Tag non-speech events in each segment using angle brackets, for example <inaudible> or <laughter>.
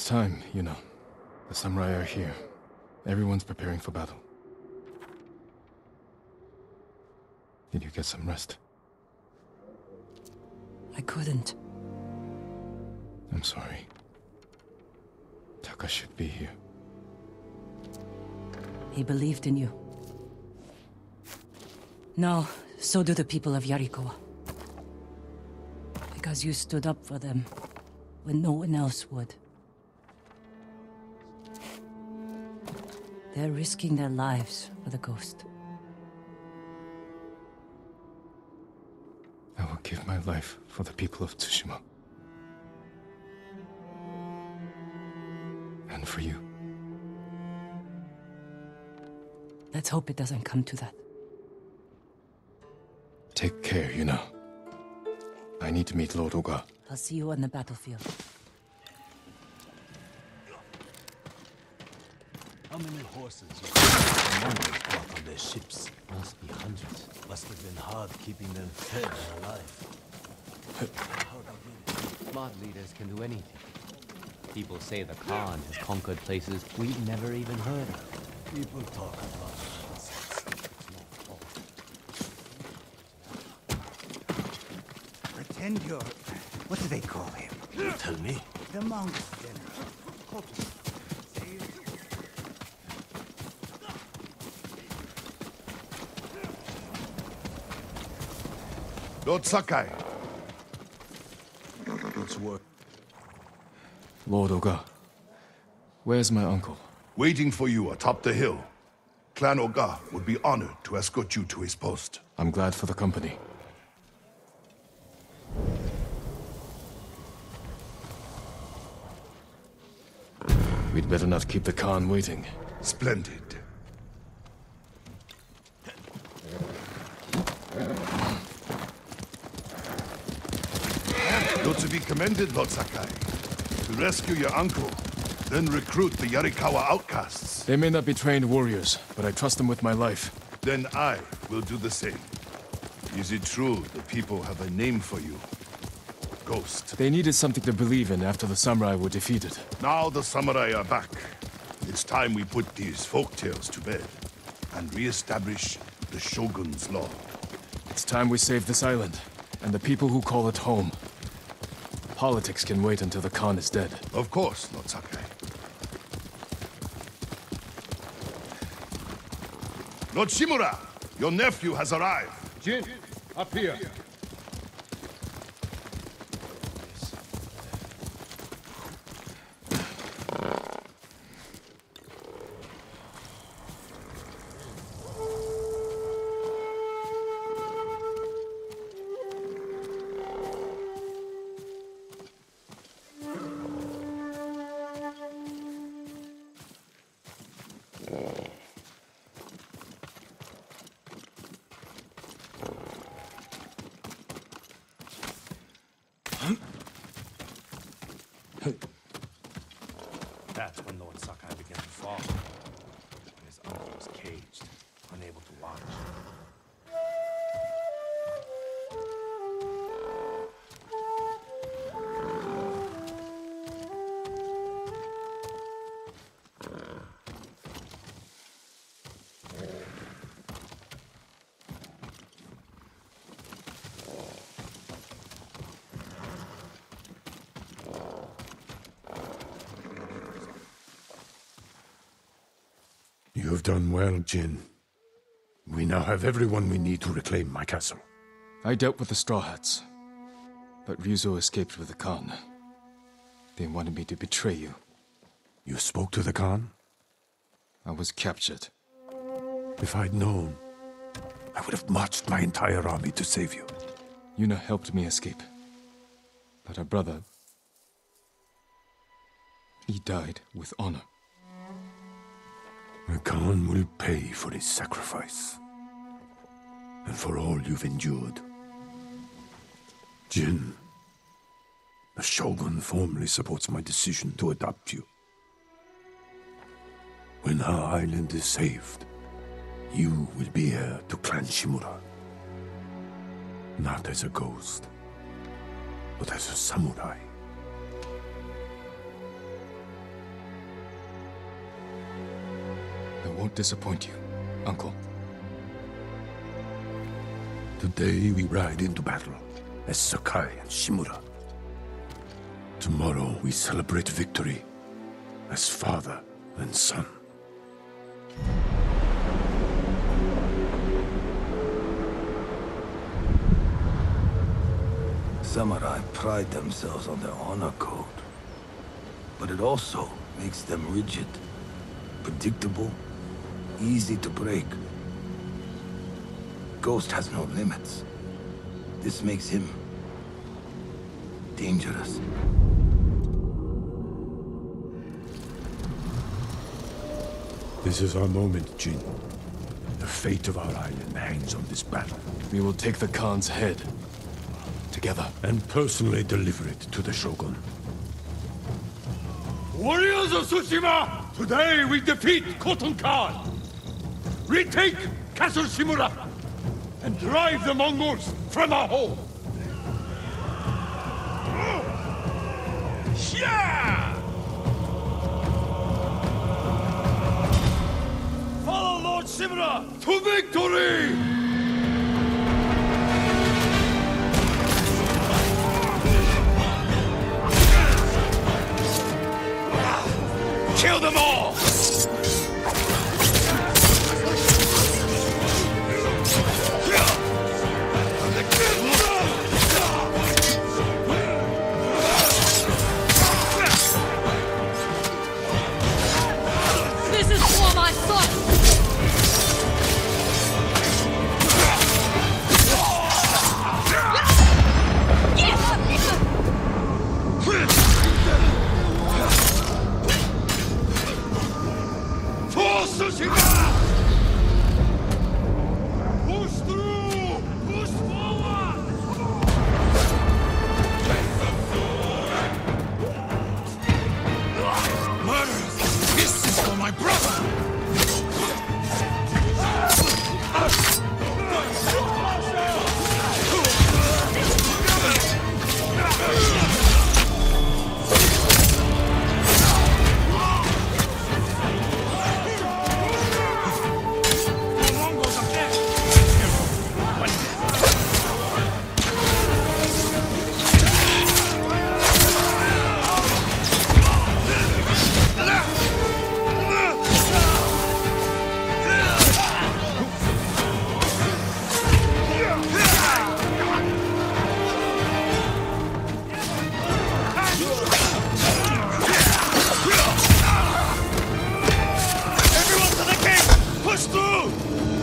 It's time, Yuna. The samurai are here. Everyone's preparing for battle. Did you get some rest? I couldn't. I'm sorry. Taka should be here. He believed in you. No, so do the people of Yarikawa. Because you stood up for them when no one else would. They're risking their lives for the ghost. I will give my life for the people of Tsushima. And for you. Let's hope it doesn't come to that. Take care, Yuna. I need to meet Lord Oga. I'll see you on the battlefield. How many horses and monkeys brought on their ships? Must be hundreds. Must have been hard keeping them fed and alive. How they did it. Smart leaders can do anything. People say the Khan has conquered places we've never even heard of. People talk about nonsense. It's no fault. Pretend you're... What do they call him? You tell me. The Mongol general. Lord Sakai. It's work. Lord Oga. Where's my uncle? Waiting for you atop the hill. Clan Oga would be honored to escort you to his post. I'm glad for the company. We'd better not keep the Khan waiting. Splendid. Commended, Lord Sakai. To rescue your uncle, then recruit the Yarikawa outcasts. They may not be trained warriors, but I trust them with my life. Then I will do the same. Is it true the people have a name for you? Ghost. They needed something to believe in after the samurai were defeated. Now the samurai are back. It's time we put these folk tales to bed and re-establish the Shogun's law. It's time we save this island, and the people who call it home. Politics can wait until the Khan is dead. Of course, Lord Sakai. Lord Shimura, your nephew has arrived. Jin, up here. That's when Lord Sakai began to fall. His uncle was caged, unable to watch. Have done well, Jin. We now have everyone we need to reclaim my castle. I dealt with the Straw Hats, but Ryuzo escaped with the Khan. They wanted me to betray you. You spoke to the Khan? I was captured. If I'd known, I would have marched my entire army to save you. Yuna helped me escape. But her brother... He died with honor. The Khan will pay for his sacrifice. And for all you've endured. Jin, the Shogun formally supports my decision to adopt you. When our island is saved, you will be heir to Clan Shimura. Not as a ghost, but as a samurai. Won't disappoint you, Uncle. Today we ride into battle as Sakai and Shimura. Tomorrow we celebrate victory as father and son. Samurai pride themselves on their honor code. But it also makes them rigid, predictable, easy to break. Ghost has no limits. This makes him dangerous. This is our moment, Jin. The fate of our island hangs on this battle. We will take the Khan's head. Together. And personally deliver it to the Shogun. Warriors of Tsushima! Today we defeat Khotun Khan! Retake Castle Shimura! And drive the Mongols from our home! Yeah! Follow Lord Shimura to victory! Kill them all! For Push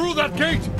through that gate!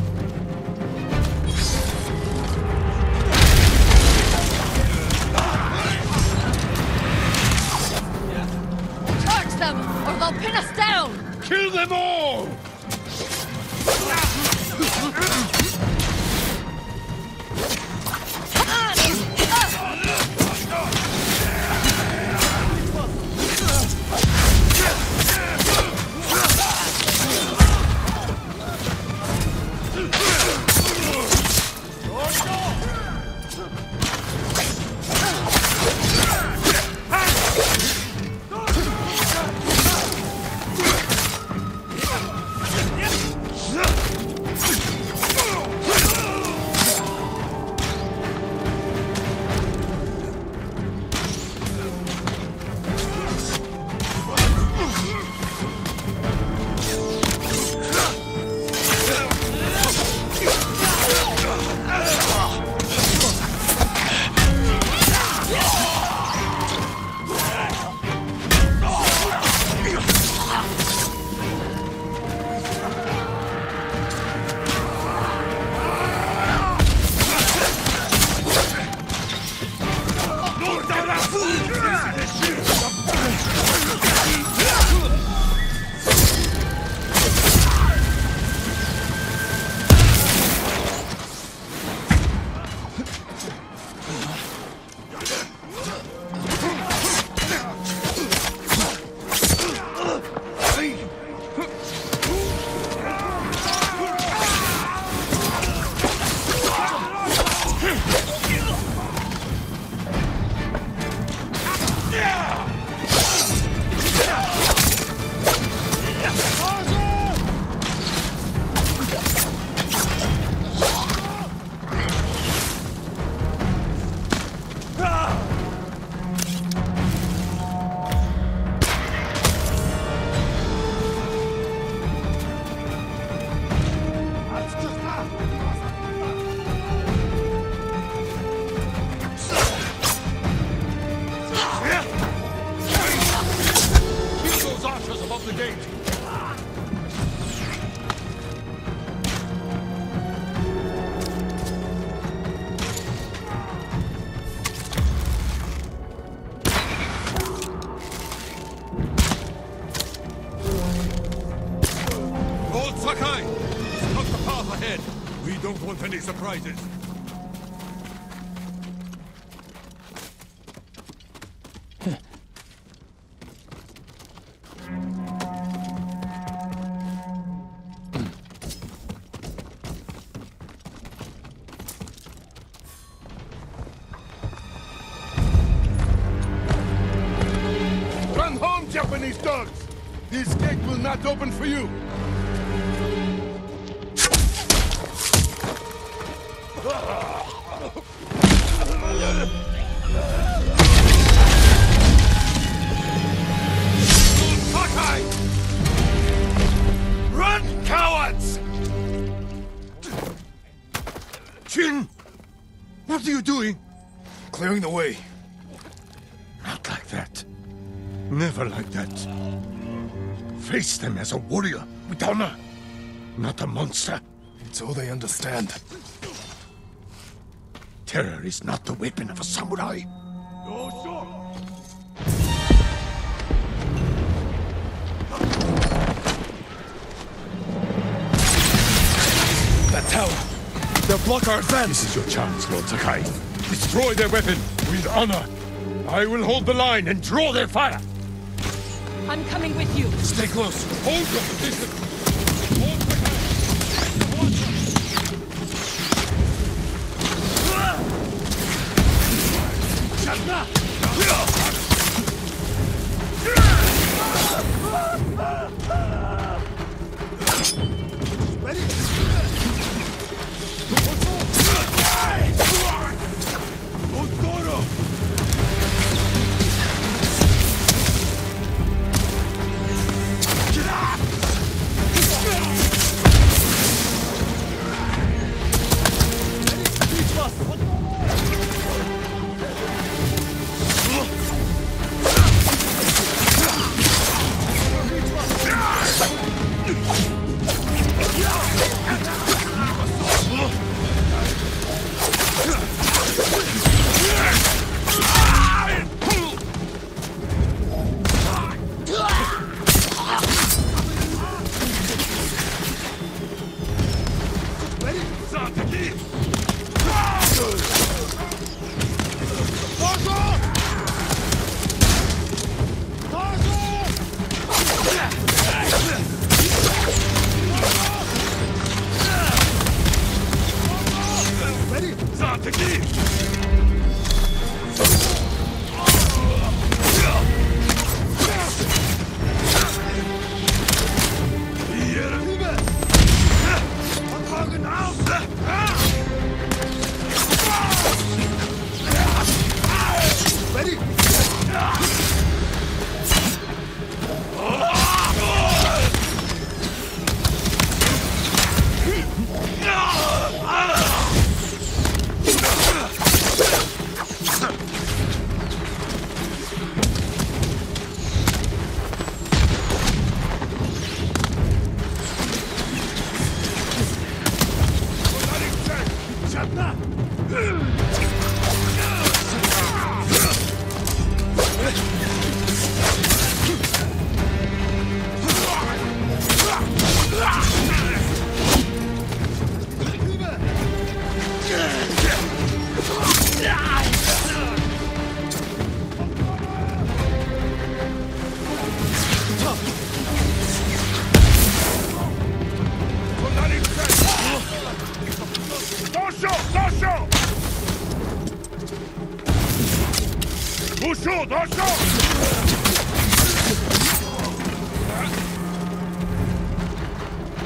Japanese dogs! This gate will not open for you! Run, cowards! Jin! What are you doing? Clearing the way. Face them as a warrior with honor, not a monster. It's all they understand. Terror is not the weapon of a samurai. That tower! They'll block our advance! This is your chance, Lord Sakai. Destroy their weapon with honor. I will hold the line and draw their fire. I'm coming with you. Stay close. Hold your position.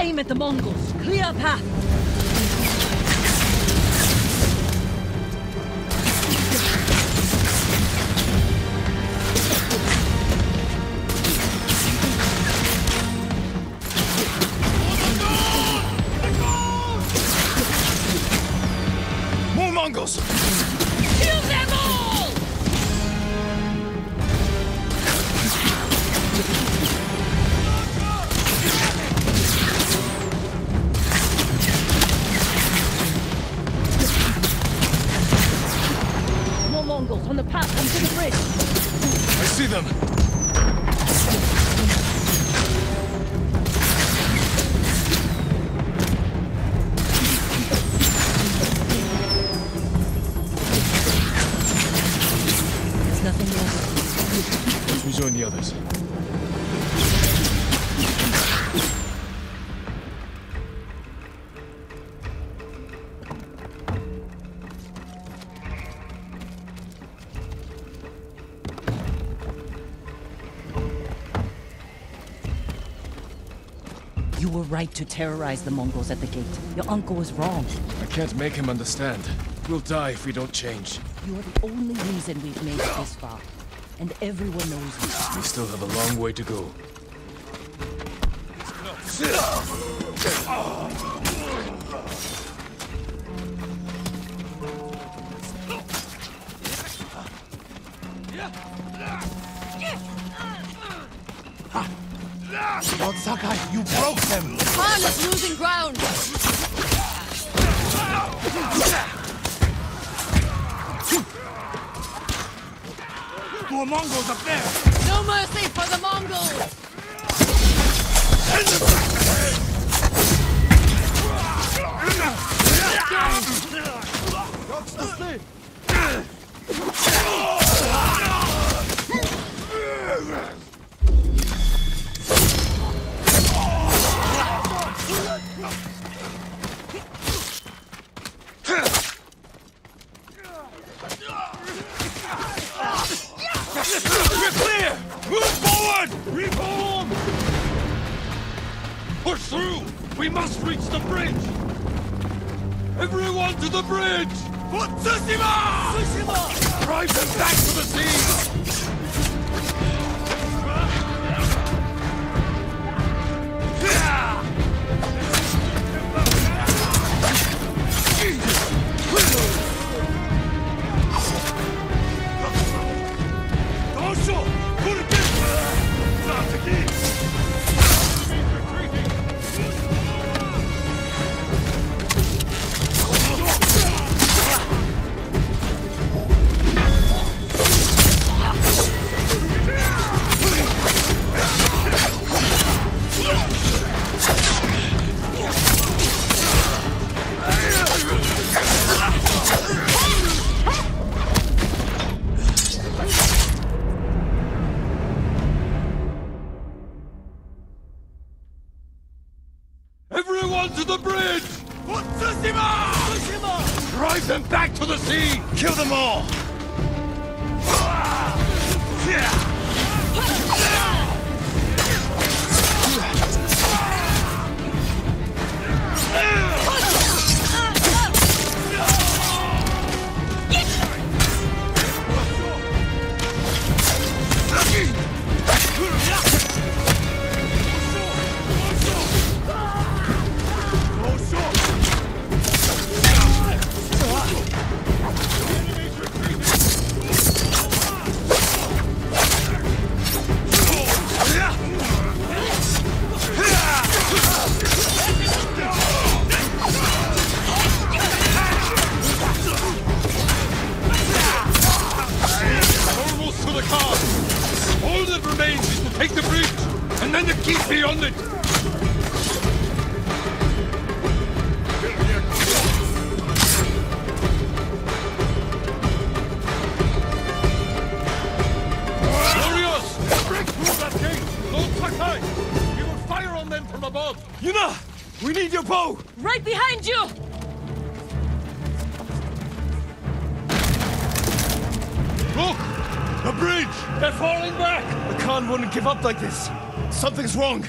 Aim at the Mongols. Clear path. Right to terrorize the Mongols at the gate. Your uncle was wrong. I can't make him understand. We'll die if we don't change. You're the only reason we've made it this far. And everyone knows you. We still have a long way to go. <laughs> Lord Sakai, you broke them! Khan is losing ground! More Mongols up there! No mercy for the Mongols! We're Push through! We must reach the bridge! Everyone to the bridge! For Tsushima! Tsushima! Drive them back to the sea! Lord Sakai! We will fire on them from above! Yuna! We need your bow! Right behind you! Look! The bridge! They're falling back! The Khan wouldn't give up like this. Something's wrong.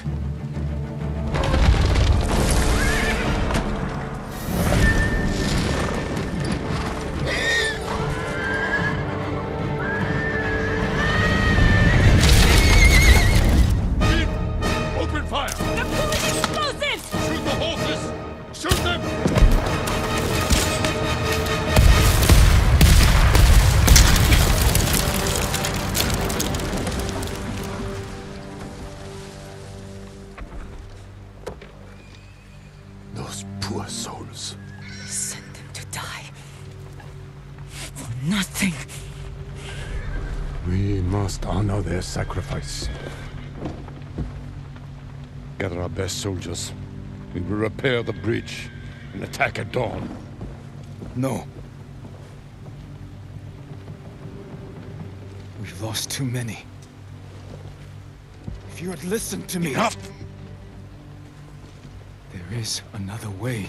Those poor souls. Send them to die. For nothing. We must honor their sacrifice. Gather our best soldiers. We will repair the bridge and attack at dawn. No. We've lost too many. If you had listened to me... Up! Is another way.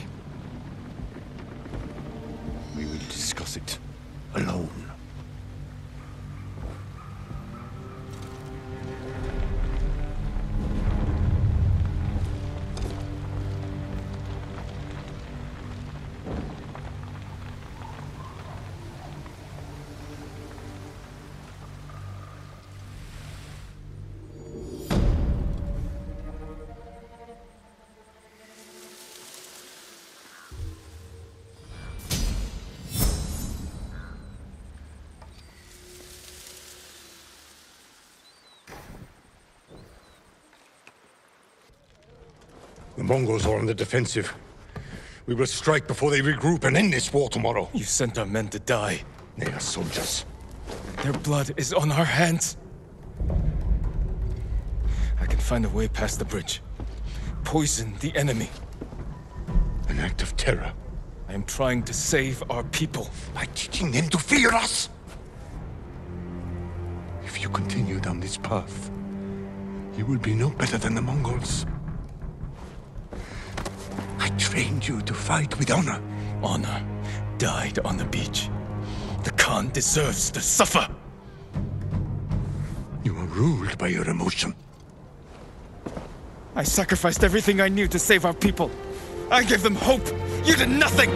Mongols are on the defensive. We will strike before they regroup and end this war tomorrow. You sent our men to die. They are soldiers. Their blood is on our hands. I can find a way past the bridge. Poison the enemy. An act of terror. I am trying to save our people. By teaching them to fear us! If you continue down this path, you will be no better than the Mongols. I trained you to fight with honor. Honor died on the beach. The Khan deserves to suffer. You are ruled by your emotion. I sacrificed everything I knew to save our people. I gave them hope. You did nothing.